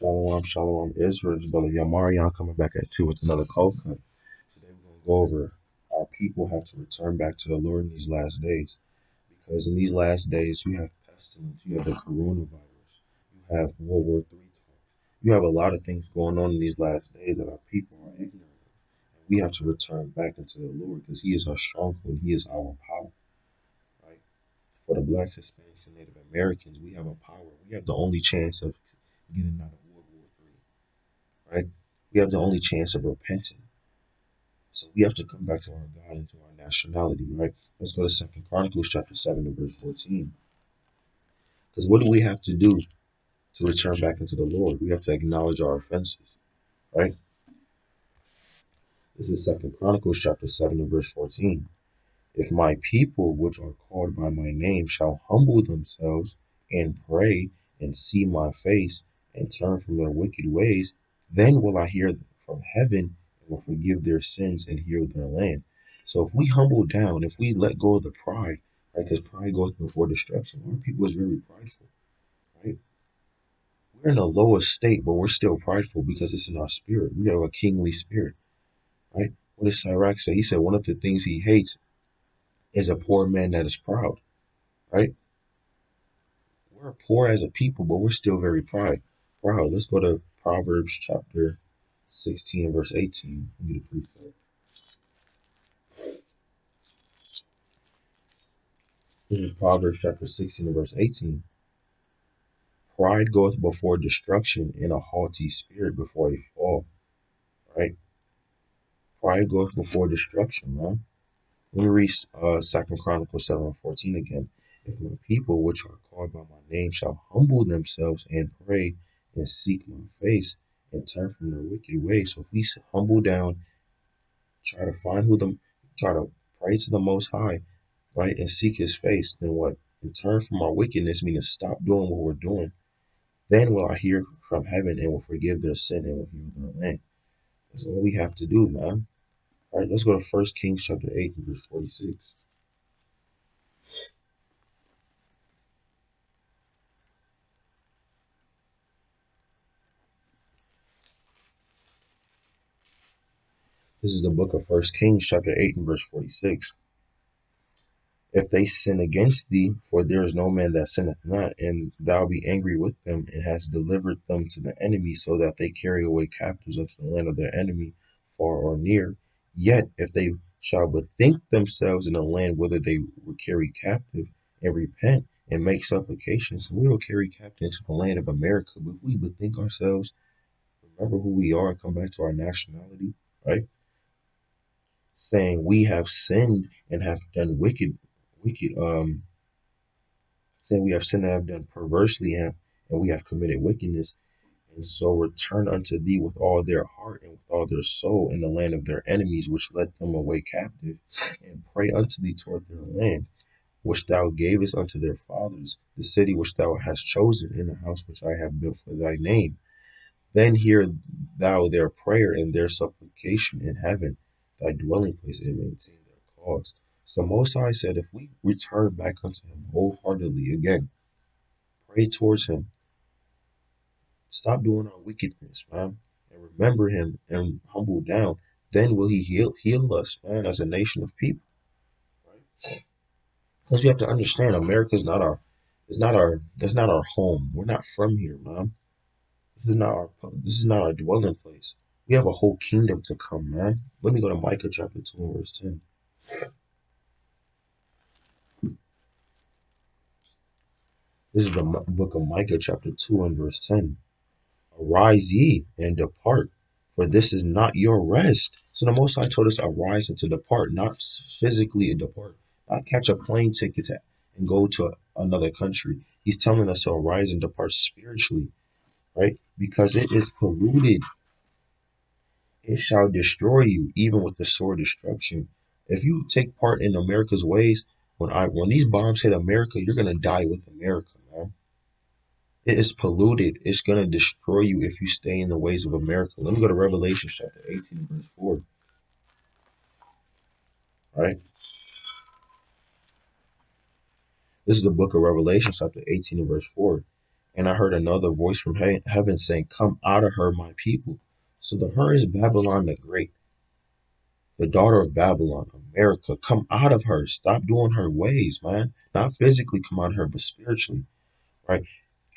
Shalom, shalom, Israel. It's brother Yamarion coming back at 2 with another cold cut. Today we're going to go over our people have to return back to the Lord in these last days. Because in these last days, you have pestilence, you have the coronavirus, you have World War III You have a lot of things going on in these last days that our people are ignorant of. And we have to return back into the Lord because He is our stronghold, He is our power. Right? For the blacks, Hispanics, and Native Americans, we have a power. We have the only chance of getting out of right? We have the only chance of repenting. So we have to come back to our God and to our nationality, right? Let's go to Second Chronicles chapter 7 and verse 14. Because what do we have to do to return back into the Lord? We have to acknowledge our offenses, right? This is Second Chronicles chapter 7 and verse 14. If my people, which are called by my name, shall humble themselves and pray and see my face and turn from their wicked ways, then will I hear from heaven and will forgive their sins and heal their land. So if we humble down, if we let go of the pride, right? Because pride goes before destruction. Our people is very prideful, right? We're in a lower state, but we're still prideful because it's in our spirit. We have a kingly spirit, right? What does Sirach say? He said one of the things he hates is a poor man that is proud, right? We're poor as a people, but we're still very proud. Proud. Let's go to Proverbs chapter 16, verse 18. Let me get a precept. This is Proverbs chapter 16, verse 18. Pride goeth before destruction, and a haughty spirit before a fall. Right? Pride goeth before destruction, man. Let me read uh, 2 Chronicles 7 14 again. If my people, which are called by my name, shall humble themselves and pray and seek my face and turn from their wicked ways. So if we humble down, try to find who the try to pray to the most high, right, and seek his face, then what? And turn from our wickedness, meaning stop doing what we're doing. Then will I hear from heaven and will forgive their sin and will heal their land. That's all we have to do, man. All right, let's go to First Kings chapter 8 verse 46. This is the book of First Kings, chapter 8, and verse 46. If they sin against thee, for there is no man that sinneth not, and thou be angry with them, and hast delivered them to the enemy, so that they carry away captives unto the land of their enemy, far or near, yet if they shall bethink themselves in the land whither they were carried captive, and repent and make supplications, we will carry captive into the land of America. But if we bethink ourselves, remember who we are, and come back to our nationality, right? Saying we have sinned and have done wicked, wicked, um, saying we have sinned and have done perversely and, and we have committed wickedness. And so return unto thee with all their heart and with all their soul in the land of their enemies, which led them away captive, and pray unto thee toward their land, which thou gavest unto their fathers, the city which thou hast chosen, in the house which I have built for thy name. Then hear thou their prayer and their supplication in heaven, thy dwelling place and maintain their cause. So Most High said, if we return back unto him wholeheartedly again, pray towards him, stop doing our wickedness, man, and remember him and humble down, then will he heal heal us, man, as a nation of people. Right? Because we have to understand America is not our it's not our that's not our home. We're not from here, man. This is not our this is not our dwelling place. We have a whole kingdom to come, man. Let me go to Micah chapter 2 verse 10. This is the book of Micah chapter 2 and verse 10. Arise ye and depart, for this is not your rest. So the Most High told us arise and to depart, not physically depart, not catch a plane ticket and go to another country. He's telling us to arise and depart spiritually, right? Because it is polluted it shall destroy you, even with the sword destruction. If you take part in America's ways, when I when these bombs hit America, you're gonna die with America, man. It is polluted. It's gonna destroy you if you stay in the ways of America. Let me go to Revelation chapter 18, verse 4. All right. This is the book of Revelation, chapter 18 and verse 4. And I heard another voice from he- heaven saying, Come out of her, my people. So the her is Babylon the Great, the daughter of Babylon, America. Come out of her. Stop doing her ways, man. Not physically come out of her, but spiritually, right?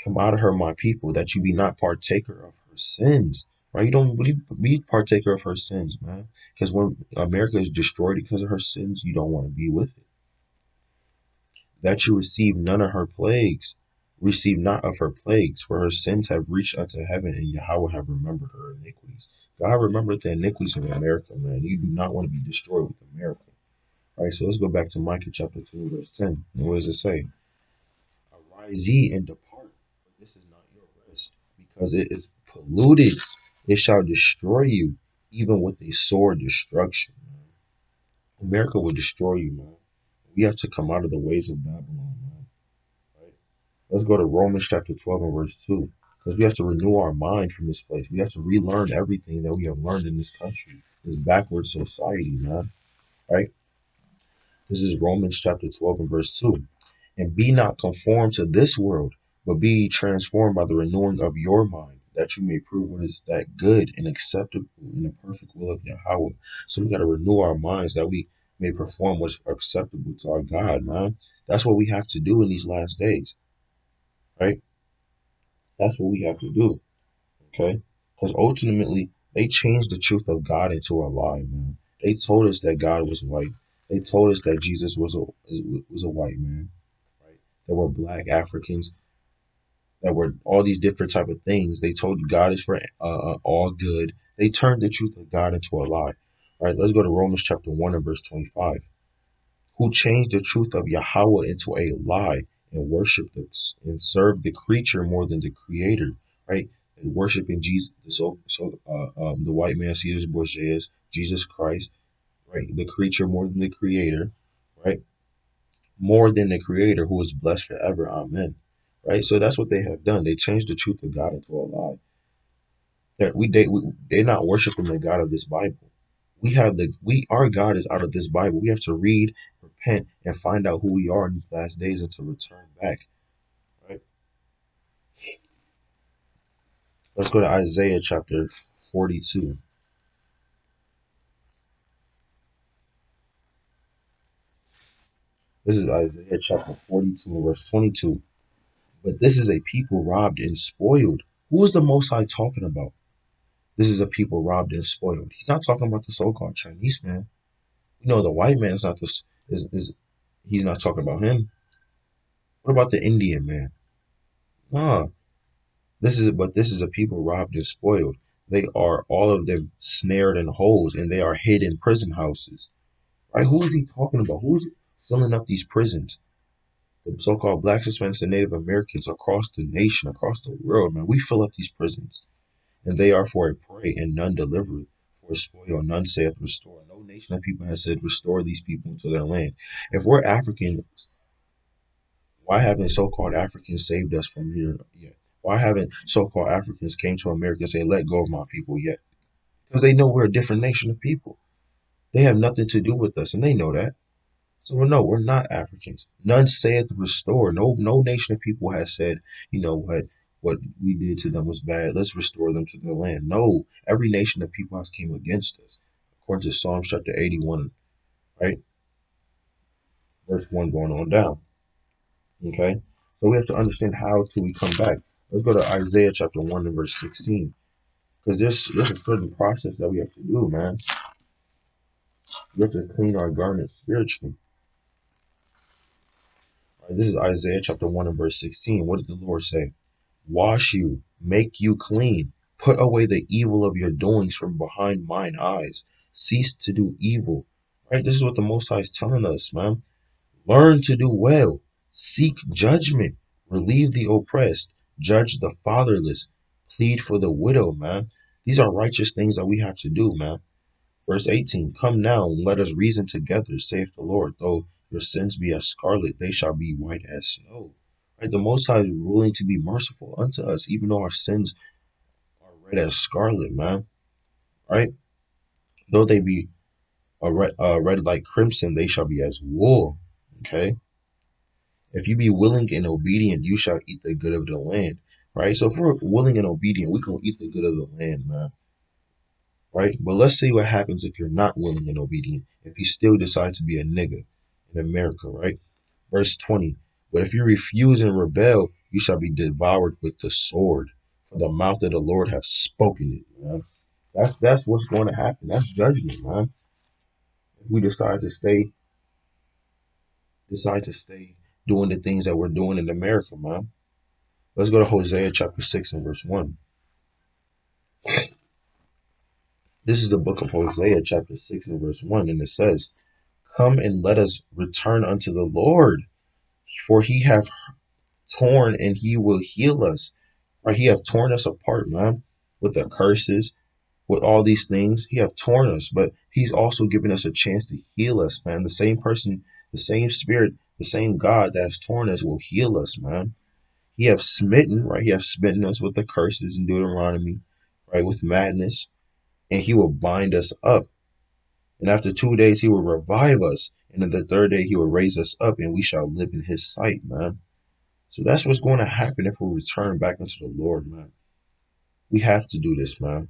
Come out of her, my people, that you be not partaker of her sins. Right? You don't be partaker of her sins, man. Because when America is destroyed because of her sins, you don't want to be with it. That you receive none of her plagues. Receive not of her plagues, for her sins have reached unto heaven, and Yahweh have remembered her iniquities. God remembered the iniquities of America, man. You do not want to be destroyed with America. All right, so let's go back to Micah chapter 2, verse 10. And what does it say? Arise ye and depart, for this is not your rest, because it is polluted. It shall destroy you, even with a sore destruction. Man. America will destroy you, man. We have to come out of the ways of Babylon? Let's go to Romans chapter 12 and verse 2. Because we have to renew our mind from this place. We have to relearn everything that we have learned in this country, this backward society, man. Right? This is Romans chapter 12 and verse 2. And be not conformed to this world, but be transformed by the renewing of your mind, that you may prove what is that good and acceptable and the perfect will of Yahweh. So we got to renew our minds that we may perform what's acceptable to our God, man. That's what we have to do in these last days. Right? That's what we have to do. Okay? Because ultimately, they changed the truth of God into a lie, man. They told us that God was white. They told us that Jesus was a was a white man. Right? There were black Africans. That were all these different type of things. They told God is for uh, uh all good. They turned the truth of God into a lie. All right, let's go to Romans chapter 1 and verse 25. Who changed the truth of Yahweh into a lie and worshiped and serve the creature more than the creator, right? And worshiping Jesus, so, so uh, um, the white man, Caesar Borgia, Jesus Christ, right? The creature more than the creator, right? More than the creator who is blessed forever. Amen. Right? So that's what they have done. They changed the truth of God into a lie. That we they we, they're not worshiping the God of this Bible. We have the we our God is out of this Bible. We have to read, repent, and find out who we are in these last days and to return back. Right? Let's go to Isaiah chapter 42. This is Isaiah chapter 42, verse 22. But this is a people robbed and spoiled. Who is the Most High talking about? This is a people robbed and spoiled. He's not talking about the so-called Chinese man. Know, the white man is not this. Is, is he's not talking about him. What about the Indian man? Nah. This is but this is a people robbed and spoiled. They are all of them snared in holes, and they are hid in prison houses. Right? Who is he talking about? Who is filling up these prisons. The so-called blacks, Hispanics, and Native Americans across the nation, across the world, man, we fill up these prisons. And they are for a prey, and none deliver for spoil, none saith restore. No nation of people has said restore these people into their land. If we're Africans, why haven't so-called Africans saved us from here yet? Why haven't so-called Africans came to America and say, let go of my people yet? Because they know we're a different nation of people. They have nothing to do with us, and they know that. So no, we're not Africans. None saith restore. No, no nation of people has said, you know what, what we did to them was bad. Let's restore them to their land. No, every nation of people has came against us, according to Psalms chapter 81, right? Verse one going on down. Okay, so we have to understand how to we come back. Let's go to Isaiah chapter one and verse 16, because there's there's a certain process that we have to do, man. We have to clean our garments spiritually. Right, this is Isaiah chapter 1 and verse 16. What did the Lord say? Wash you, make you clean, put away the evil of your doings from behind mine eyes. Cease to do evil. Right? This is what the Most High is telling us, man. Learn to do well. Seek judgment. Relieve the oppressed. Judge the fatherless. Plead for the widow, man. These are righteous things that we have to do, man. Verse 18 Come now and let us reason together, saith the Lord. Though your sins be as scarlet, they shall be white as snow. Right? The Most High is willing to be merciful unto us, even though our sins are red as scarlet, man. Right? Though they be a red, red like crimson, they shall be as wool. Okay? If you be willing and obedient, you shall eat the good of the land. Right? So if we're willing and obedient, we can eat the good of the land, man. Right? But let's see what happens if you're not willing and obedient. If you still decide to be a nigga in America, right? Verse 20. But if you refuse and rebel, you shall be devoured with the sword. For the mouth of the Lord have spoken it, man. That's that's what's going to happen. That's judgment, man. If we decide to stay decide to stay doing the things that we're doing in America, man. Let's go to Hosea chapter 6 and verse 1. This is the book of Hosea chapter 6 and verse 1, and it says, Come and let us return unto the Lord, for he have torn and he will heal us. Right? He have torn us apart, man, with the curses, with all these things. He have torn us, but he's also given us a chance to heal us, man. The same person, the same spirit, the same God that has torn us will heal us, man. He have smitten, right? He have smitten us with the curses in Deuteronomy, right? With madness, and he will bind us up. And after two days, he will revive us. And in the third day, he will raise us up, and we shall live in his sight, man. So that's what's going to happen if we return back into the Lord, man. We have to do this, man.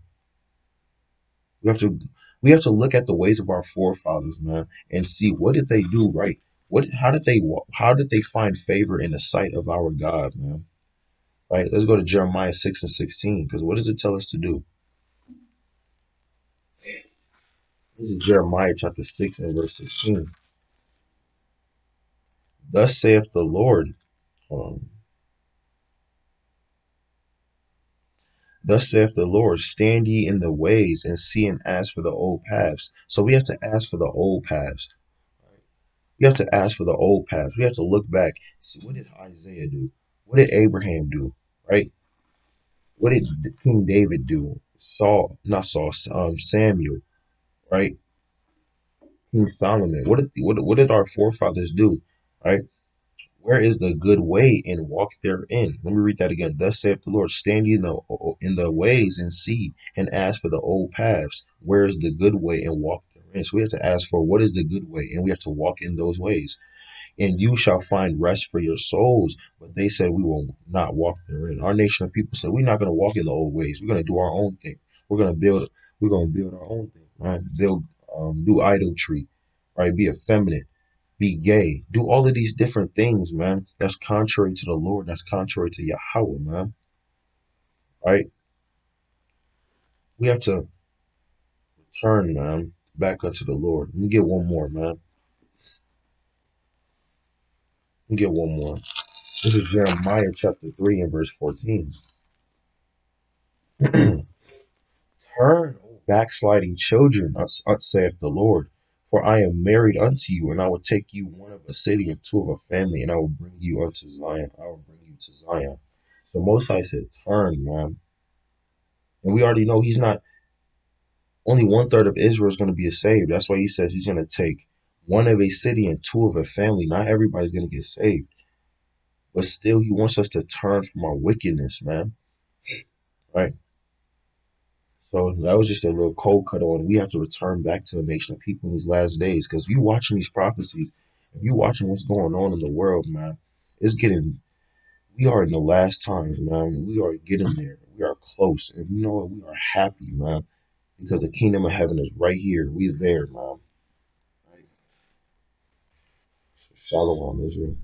We have to we have to look at the ways of our forefathers, man, and see what did they do right. What how did they how did they find favor in the sight of our God, man? Right. Let's go to Jeremiah six and sixteen because what does it tell us to do? This is Jeremiah chapter 6 and verse 16. Thus saith the Lord. Thus saith the Lord, stand ye in the ways and see and ask for the old paths. So we have to ask for the old paths. We have to ask for the old paths. We have to look back. See, what did Isaiah do? What did Abraham do? Right? What did King David do? Saul, not Saul, um, Samuel, right? King Solomon. What did what, what did our forefathers do? Right? Where is the good way and walk therein? Let me read that again. Thus saith the Lord, stand ye in the in the ways and see and ask for the old paths. Where is the good way and walk therein? So we have to ask for what is the good way, and we have to walk in those ways. And you shall find rest for your souls. But they said we will not walk therein. Our nation of people said we're not going to walk in the old ways. We're going to do our own thing. We're going to build. We're going to build our own thing. Right? Build um, do idolatry, right? Be effeminate, be gay, do all of these different things, man. That's contrary to the Lord. That's contrary to Yahweh, man. Right? We have to return, man, back unto the Lord. Let me get one more, man. Let me get one more. This is Jeremiah chapter 3 and verse 14. Turn, backsliding children, saith the Lord. For I am married unto you, and I will take you one of a city and two of a family, and I will bring you unto Zion. I will bring you to Zion. So Most High said, turn, man. And we already know he's not, only one third of Israel is going to be saved. That's why he says he's going to take one of a city and two of a family. Not everybody's going to get saved. But still, he wants us to turn from our wickedness, man. Right? So that was just a little cold cut on. We have to return back to the nation of people in these last days. Because if you watching these prophecies, if you watching what's going on in the world, man, it's getting. We are in the last times, man. We are getting there. We are close, and you know what? We are happy, man, because the kingdom of heaven is right here. We're there, man. Right. Shalom, Israel.